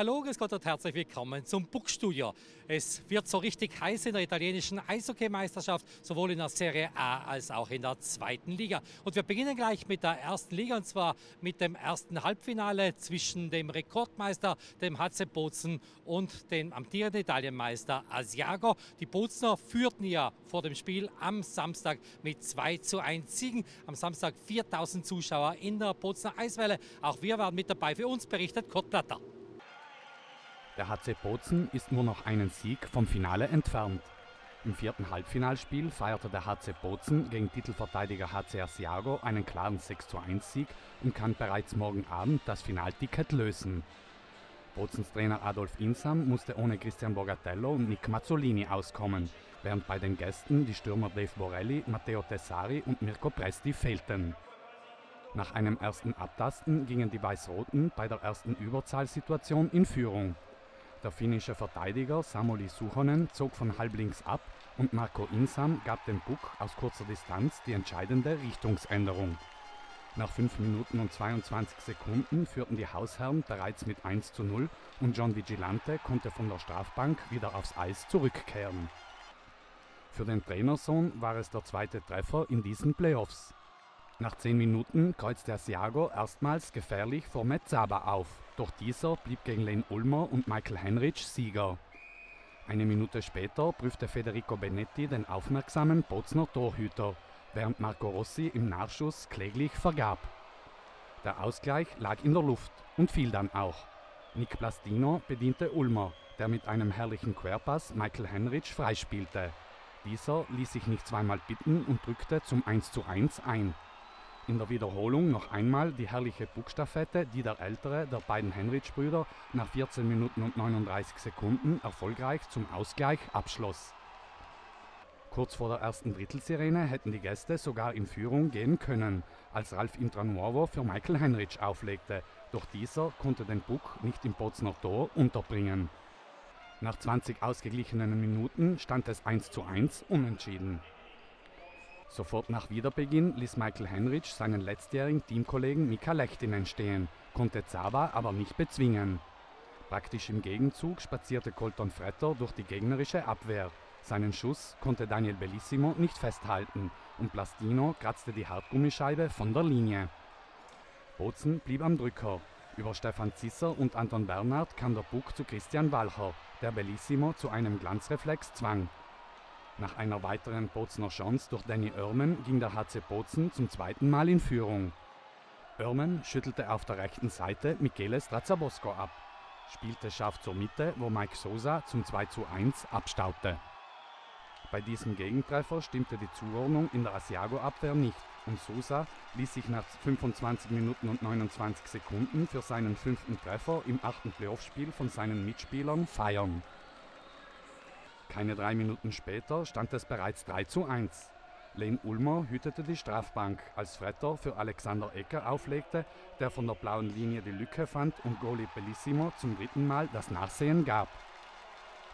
Hallo, grüß Gott und herzlich willkommen zum Bookstudio. Es wird so richtig heiß in der italienischen Eishockeymeisterschaft, sowohl in der Serie A als auch in der zweiten Liga. Und wir beginnen gleich mit der ersten Liga und zwar mit dem ersten Halbfinale zwischen dem Rekordmeister, dem HC Bozen und dem amtierenden Italienmeister Asiago. Die Bozner führten ja vor dem Spiel am Samstag mit 2 zu 1 Siegen. Am Samstag 4000 Zuschauer in der Bozner Eiswelle. Auch wir waren mit dabei. Für uns berichtet Kurt Platter. Der HC Bozen ist nur noch einen Sieg vom Finale entfernt. Im vierten Halbfinalspiel feierte der HC Bozen gegen Titelverteidiger HC Asiago einen klaren 6:1 Sieg und kann bereits morgen Abend das Finalticket lösen. Bozens Trainer Adolf Insam musste ohne Christian Borgatello und Nick Mazzolini auskommen, während bei den Gästen die Stürmer Dave Borelli, Matteo Tessari und Mirko Presti fehlten. Nach einem ersten Abtasten gingen die Weiß-Roten bei der ersten Überzahlsituation in Führung. Der finnische Verteidiger Samuli Suhonen zog von halblinks ab und Marco Insam gab dem Buck aus kurzer Distanz die entscheidende Richtungsänderung. Nach 5 Minuten und 22 Sekunden führten die Hausherren bereits mit 1 zu 0 und John Vigilante konnte von der Strafbank wieder aufs Eis zurückkehren. Für den Trainersohn war es der zweite Treffer in diesen Playoffs. Nach 10 Minuten kreuzte Asiago erstmals gefährlich vor Metzaba auf, doch dieser blieb gegen Lane Ulmer und Michael Henrich Sieger. Eine Minute später prüfte Federico Benetti den aufmerksamen Bozner Torhüter, während Marco Rossi im Nachschuss kläglich vergab. Der Ausgleich lag in der Luft und fiel dann auch. Nick Plastino bediente Ulmer, der mit einem herrlichen Querpass Michael Henrich freispielte. Dieser ließ sich nicht zweimal bitten und drückte zum 1:1 ein. In der Wiederholung noch einmal die herrliche Buchstaffette, die der ältere der beiden Henrich-Brüder nach 14 Minuten und 39 Sekunden erfolgreich zum Ausgleich abschloss. Kurz vor der ersten Drittelsirene hätten die Gäste sogar in Führung gehen können, als Ralf Intranuovo für Michael Henrich auflegte, doch dieser konnte den Buck nicht im Bozner Tor unterbringen. Nach 20 ausgeglichenen Minuten stand es 1 zu 1 unentschieden. Sofort nach Wiederbeginn ließ Michael Henrich seinen letztjährigen Teamkollegen Mika Lechtinen stehen, konnte Zaba aber nicht bezwingen. Praktisch im Gegenzug spazierte Colton Fretter durch die gegnerische Abwehr. Seinen Schuss konnte Daniel Bellissimo nicht festhalten und Plastino kratzte die Hartgummischeibe von der Linie. Bozen blieb am Drücker. Über Stefan Zisser und Anton Bernhard kam der Buck zu Christian Walcher, der Bellissimo zu einem Glanzreflex zwang. Nach einer weiteren Bozner Chance durch Danny Oermen ging der HC Bozen zum zweiten Mal in Führung. Oermen schüttelte auf der rechten Seite Michele Strazzabosco ab, spielte scharf zur Mitte, wo Mike Sosa zum 2 zu 1 abstaubte. Bei diesem Gegentreffer stimmte die Zuordnung in der Asiago-Abwehr nicht und Sosa ließ sich nach 25 Minuten und 29 Sekunden für seinen fünften Treffer im achten Playoff-Spiel von seinen Mitspielern feiern. Keine drei Minuten später stand es bereits 3 zu 1. Lane Ulmer hütete die Strafbank, als Fretter für Alexander Ecker auflegte, der von der blauen Linie die Lücke fand und Goalie Bellissimo zum dritten Mal das Nachsehen gab.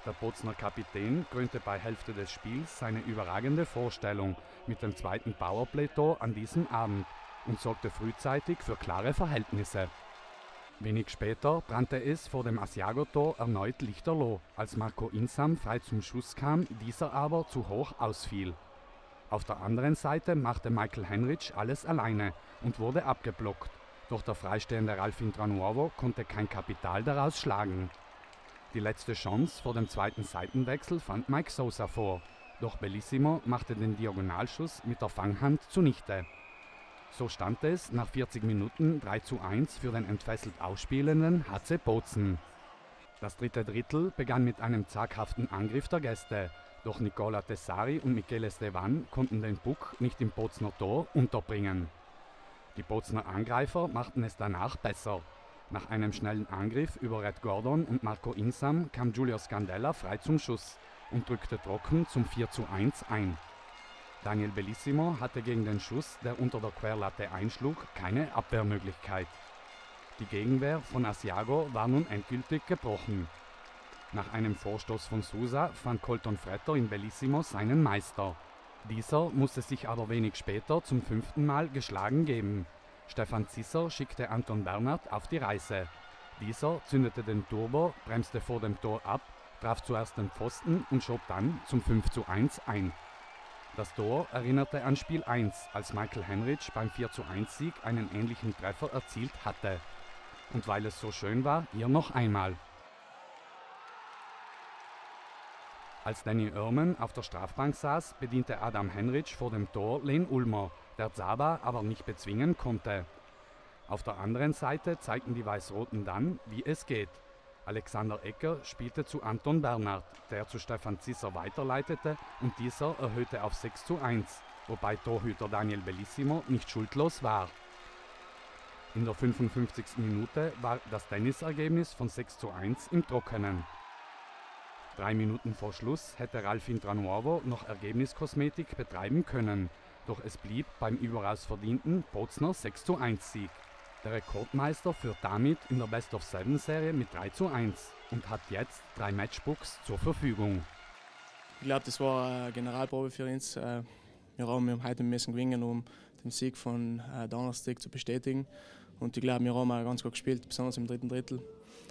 Der Bozner Kapitän krönte bei Hälfte des Spiels seine überragende Vorstellung mit dem zweiten Powerplay-Tor an diesem Abend und sorgte frühzeitig für klare Verhältnisse. Wenig später brannte es vor dem Asiago-Tor erneut lichterloh, als Marco Insam frei zum Schuss kam, dieser aber zu hoch ausfiel. Auf der anderen Seite machte Michael Henrich alles alleine und wurde abgeblockt, doch der freistehende Ralf Intranuovo konnte kein Kapital daraus schlagen. Die letzte Chance vor dem zweiten Seitenwechsel fand Mike Sosa vor, doch Bellissimo machte den Diagonalschuss mit der Fanghand zunichte. So stand es nach 40 Minuten 3 zu 1 für den entfesselt ausspielenden HC Bozen. Das dritte Drittel begann mit einem zaghaften Angriff der Gäste, doch Nicola Tessari und Michele Stevan konnten den Puck nicht im Bozner Tor unterbringen. Die Bozner Angreifer machten es danach besser. Nach einem schnellen Angriff über Red Gordon und Marco Insam kam Giulio Scandella frei zum Schuss und drückte trocken zum 4 zu 1 ein. Daniel Bellissimo hatte gegen den Schuss, der unter der Querlatte einschlug, keine Abwehrmöglichkeit. Die Gegenwehr von Asiago war nun endgültig gebrochen. Nach einem Vorstoß von Sousa fand Colton Fretter in Bellissimo seinen Meister. Dieser musste sich aber wenig später zum fünften Mal geschlagen geben. Stefan Zisser schickte Anton Bernhard auf die Reise. Dieser zündete den Turbo, bremste vor dem Tor ab, traf zuerst den Pfosten und schob dann zum 5 zu 1 ein. Das Tor erinnerte an Spiel 1, als Michael Henrich beim 4 zu 1 Sieg einen ähnlichen Treffer erzielt hatte. Und weil es so schön war, hier noch einmal. Als Danny Irman auf der Strafbank saß, bediente Adam Henrich vor dem Tor Len Ulmer, der Zaba aber nicht bezwingen konnte. Auf der anderen Seite zeigten die Weiß-Roten dann, wie es geht. Alexander Ecker spielte zu Anton Bernhard, der zu Stefan Zisser weiterleitete und dieser erhöhte auf 6 zu 1, wobei Torhüter Daniel Bellissimo nicht schuldlos war. In der 55. Minute war das Tennisergebnis von 6 zu 1 im Trockenen. Drei Minuten vor Schluss hätte Ralf Intranuovo noch Ergebniskosmetik betreiben können, doch es blieb beim überaus verdienten Bozner 6 zu 1 Sieg. Der Rekordmeister führt damit in der Best-of-Seven-Serie mit 3 zu 1 und hat jetzt drei Matchbooks zur Verfügung. Ich glaube, das war eine Generalprobe für uns. Äh, wir haben heute müssen gewinnen, um den Sieg von äh, Donnerstag zu bestätigen. Und ich glaube, wir haben auch ganz gut gespielt, besonders im dritten Drittel.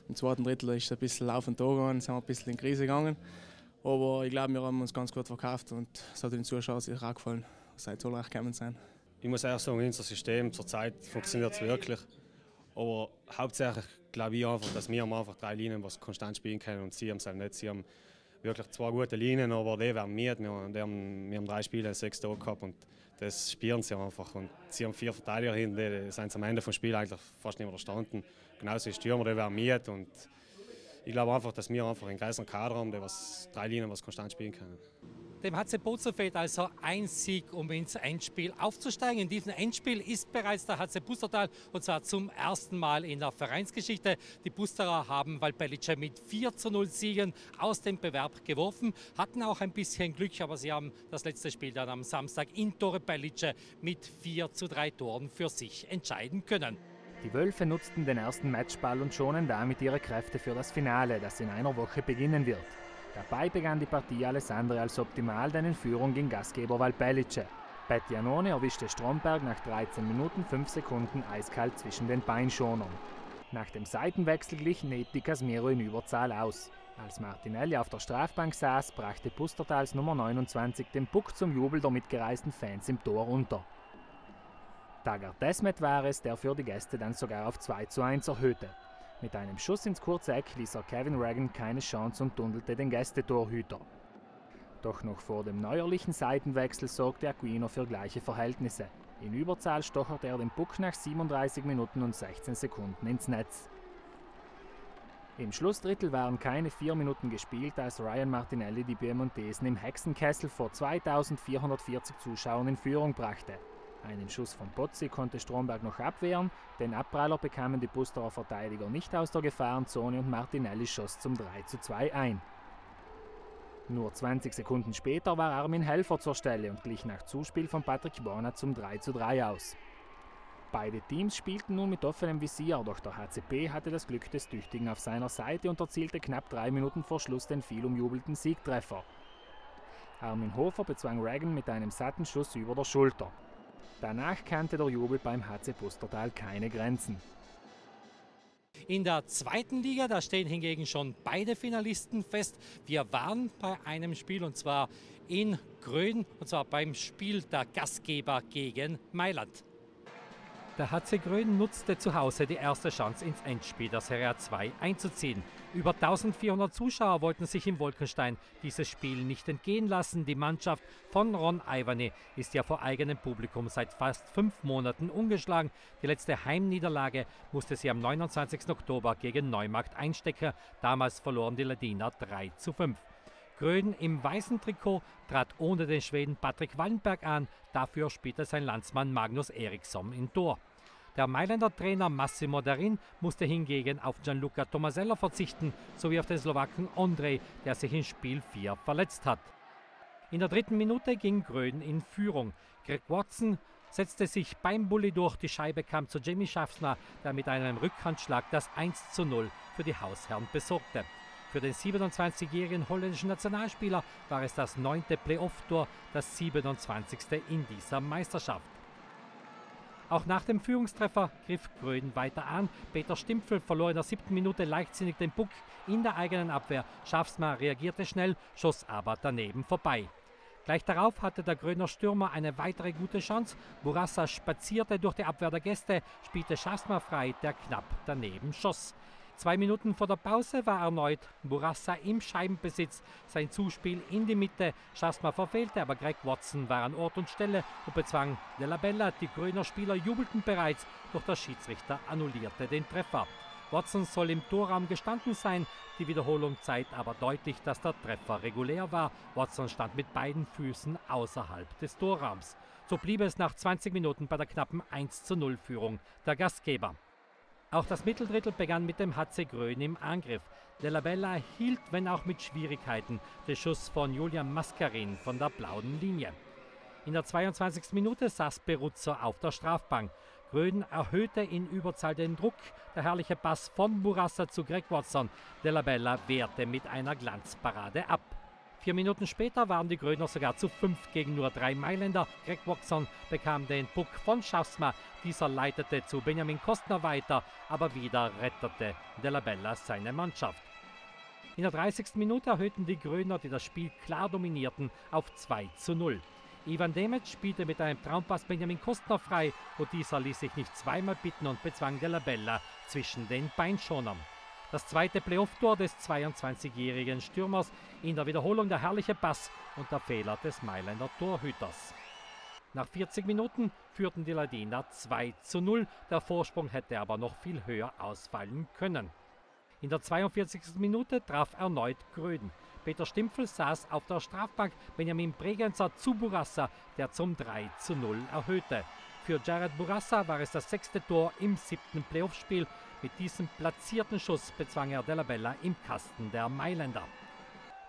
Im zweiten Drittel ist es ein bisschen Lauf und Tor gegangen, sind wir ein bisschen in Krise gegangen. Aber ich glaube, wir haben uns ganz gut verkauft und es hat den Zuschauern sicher auch gefallen, seit zahlreich gekommen sein. Ich muss ehrlich sagen, unser System zurzeit funktioniert es wirklich. Aber hauptsächlich glaube ich einfach, dass wir haben einfach drei Linien, was konstant spielen können und sie haben es halt nicht. Sie haben wirklich zwei gute Linien, aber die werden mit. Wir, haben, wir haben drei Spiele, sechs Tage gehabt und das spielen sie einfach. Und sie haben vier Verteidiger hin, die sind am Ende des Spiels eigentlich fast nicht mehr standen. Genauso die Stürmer, die werden mit. Und ich glaube einfach, dass wir einfach einen größeren Kader haben, was, drei Linien was konstant spielen können. Dem HC Bozen fehlt also ein Sieg, um ins Endspiel aufzusteigen. In diesem Endspiel ist bereits der HC Bustertal und zwar zum ersten Mal in der Vereinsgeschichte. Die Busterer haben Valpellice mit 4 zu 0 Siegen aus dem Bewerb geworfen, hatten auch ein bisschen Glück, aber sie haben das letzte Spiel dann am Samstag in Torre Pellice mit 4 zu 3 Toren für sich entscheiden können. Die Wölfe nutzten den ersten Matchball und schonen damit ihre Kräfte für das Finale, das in einer Woche beginnen wird. Dabei begann die Partie alles andere als optimal, denn in Führung ging Gastgeber Valpellice. Pettianone erwischte Stromberg nach 13 Minuten 5 Sekunden eiskalt zwischen den Beinschonern. Nach dem Seitenwechsel glich Neti Casimiro in Überzahl aus. Als Martinelli auf der Strafbank saß, brachte Pustertals Nummer 29 den Puck zum Jubel der mitgereisten Fans im Tor unter. Tagar Desmet war es, der für die Gäste dann sogar auf 2 zu 1 erhöhte. Mit einem Schuss ins kurze Eck ließ er Kevin Reagan keine Chance und tundelte den Gästetorhüter. Doch noch vor dem neuerlichen Seitenwechsel sorgte Aquino für gleiche Verhältnisse. In Überzahl stocherte er den Puck nach 37 Minuten und 16 Sekunden ins Netz. Im Schlussdrittel waren keine vier Minuten gespielt, als Ryan Martinelli die Piemontesen im Hexenkessel vor 2440 Zuschauern in Führung brachte. Einen Schuss von Pozzi konnte Stromberg noch abwehren, den Abpraller bekamen die Busterer Verteidiger nicht aus der Gefahrenzone und Martinelli schoss zum 3 zu 2 ein. Nur 20 Sekunden später war Armin Helfer zur Stelle und glich nach Zuspiel von Patrick Borna zum 3 zu 3 aus. Beide Teams spielten nun mit offenem Visier, doch der HCP hatte das Glück des Tüchtigen auf seiner Seite und erzielte knapp drei Minuten vor Schluss den viel umjubelten Siegtreffer. Armin Hofer bezwang Reagan mit einem satten Schuss über der Schulter. Danach kannte der Jubel beim HC Pustertal keine Grenzen. In der zweiten Liga, da stehen hingegen schon beide Finalisten fest. Wir waren bei einem Spiel und zwar in Grön und zwar beim Spiel der Gastgeber gegen Mailand. Der HC Grön nutzte zu Hause die erste Chance ins Endspiel der Serie 2 einzuziehen. Über 1400 Zuschauer wollten sich im Wolkenstein dieses Spiel nicht entgehen lassen. Die Mannschaft von Ron Ivany ist ja vor eigenem Publikum seit fast fünf Monaten ungeschlagen. Die letzte Heimniederlage musste sie am 29. Oktober gegen Neumarkt einstecken. Damals verloren die Ladiner 3 zu 5. Gröden im weißen Trikot trat ohne den Schweden Patrick Wallenberg an, dafür spielte sein Landsmann Magnus Eriksson in Tor. Der Mailänder Trainer Massimo Darin musste hingegen auf Gianluca Tomasella verzichten, sowie auf den Slowaken Ondrej, der sich in Spiel 4 verletzt hat. In der dritten Minute ging Gröden in Führung. Greg Watson setzte sich beim Bulli durch, die Scheibe kam zu Jamie Schaffner, der mit einem Rückhandschlag das 1 zu 0 für die Hausherren besorgte. Für den 27-jährigen holländischen Nationalspieler war es das neunte Playoff-Tor, das 27. in dieser Meisterschaft. Auch nach dem Führungstreffer griff Gröden weiter an. Peter Stimpfel verlor in der siebten Minute leichtsinnig den Puck in der eigenen Abwehr. Schafsmar reagierte schnell, schoss aber daneben vorbei. Gleich darauf hatte der Gröner Stürmer eine weitere gute Chance. Burassa spazierte durch die Abwehr der Gäste, spielte Schafsmar frei, der knapp daneben schoss. Zwei Minuten vor der Pause war erneut Burassa im Scheibenbesitz. Sein Zuspiel in die Mitte. Schasma verfehlte, aber Greg Watson war an Ort und Stelle und bezwang De La Bella. Die Grüner Spieler jubelten bereits, doch der Schiedsrichter annullierte den Treffer. Watson soll im Torraum gestanden sein. Die Wiederholung zeigt aber deutlich, dass der Treffer regulär war. Watson stand mit beiden Füßen außerhalb des Torraums. So blieb es nach 20 Minuten bei der knappen 1 zu 0 Führung der Gastgeber. Auch das Mitteldrittel begann mit dem HC Grön im Angriff. De La Bella hielt, wenn auch mit Schwierigkeiten, den Schuss von Julian Mascarin von der blauen Linie. In der 22. Minute saß Peruzzo auf der Strafbank. Gröden erhöhte in Überzahl den Druck. Der herrliche Pass von Burassa zu Greg Watson. De La Bella wehrte mit einer Glanzparade ab. Vier Minuten später waren die Gröner sogar zu fünf gegen nur drei Mailänder. Greg Watson bekam den Puck von Schaffsma. Dieser leitete zu Benjamin Kostner weiter, aber wieder rettete Della Bella seine Mannschaft. In der 30. Minute erhöhten die Gröner, die das Spiel klar dominierten, auf 2 zu 0. Ivan Demet spielte mit einem Traumpass Benjamin Kostner frei und dieser ließ sich nicht zweimal bitten und bezwang Della Bella zwischen den Beinschonern. Das zweite Playoff-Tor des 22-jährigen Stürmers in der Wiederholung der herrliche Pass und der Fehler des Mailänder Torhüters. Nach 40 Minuten führten die Ladiner 2 zu 0. Der Vorsprung hätte aber noch viel höher ausfallen können. In der 42. Minute traf erneut Gröden. Peter Stimpfel saß auf der Strafbank, Benjamin Bregenzer zu Burassa, der zum 3 zu 0 erhöhte. Für Jared Burassa war es das sechste Tor im siebten Playoff-Spiel. Mit diesem platzierten Schuss bezwang er Della Bella im Kasten der Mailänder.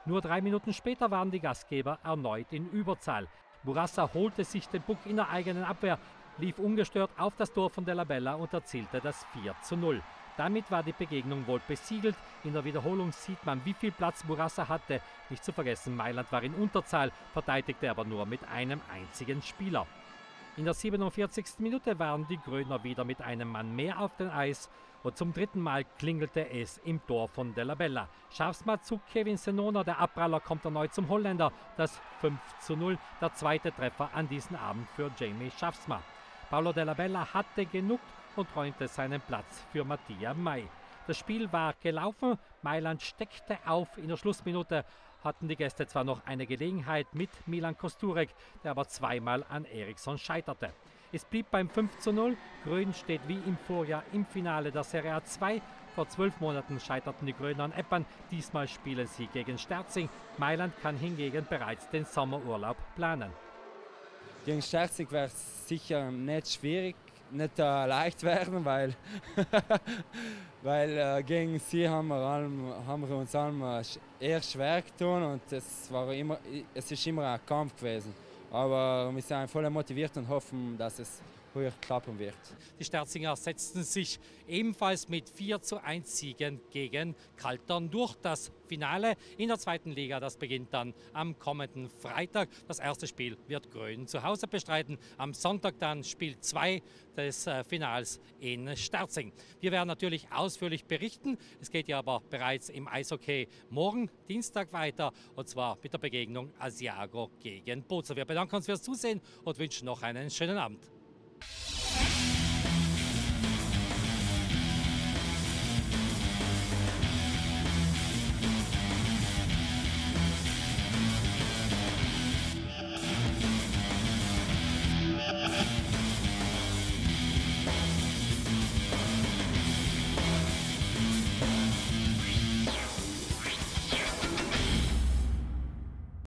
Nur drei Minuten später waren die Gastgeber erneut in Überzahl. Burassa holte sich den Puck in der eigenen Abwehr, lief ungestört auf das Tor von Della Bella und erzielte das 4 zu 0. Damit war die Begegnung wohl besiegelt. In der Wiederholung sieht man, wie viel Platz Burassa hatte. Nicht zu vergessen, Mailand war in Unterzahl, verteidigte aber nur mit einem einzigen Spieler. In der 47. Minute waren die Gröner wieder mit einem Mann mehr auf dem Eis und zum dritten Mal klingelte es im Tor von Della Bella. Schafsmal zu Kevin Senona, der Abpraller kommt erneut zum Holländer. Das 5 zu 0, der zweite Treffer an diesem Abend für Jamie Schafsma. Paulo Della Bella hatte genug und räumte seinen Platz für Mattia May. Das Spiel war gelaufen, Mailand steckte auf in der Schlussminute, hatten die Gäste zwar noch eine Gelegenheit mit Milan Kosturek, der aber zweimal an Eriksson scheiterte. Es blieb beim 5 zu 0. Grön steht wie im Vorjahr im Finale der Serie A 2. Vor zwölf Monaten scheiterten die Gröner an Eppern. Diesmal spielen sie gegen Sterzing. Mailand kann hingegen bereits den Sommerurlaub planen. Gegen Sterzing wäre es sicher nicht schwierig, nicht äh, leicht werden, weil, weil äh, gegen sie haben wir, allem, haben wir uns allem äh, eher schwer getan und es, war immer, es ist immer ein Kampf gewesen. Aber wir sind voll motiviert und hoffen, dass es ruhig klappen wird. Die Sterzinger setzten sich ebenfalls mit 4 zu 1 Siegen gegen Kaltern durch das Finale in der zweiten Liga. Das beginnt dann am kommenden Freitag. Das erste Spiel wird Grön zu Hause bestreiten. Am Sonntag dann Spiel 2 des äh, Finals in Sterzing. Wir werden natürlich ausführlich berichten. Es geht ja aber bereits im Eishockey morgen Dienstag weiter und zwar mit der Begegnung Asiago gegen Bozen. Wir bedanken uns fürs Zusehen und wünschen noch einen schönen Abend.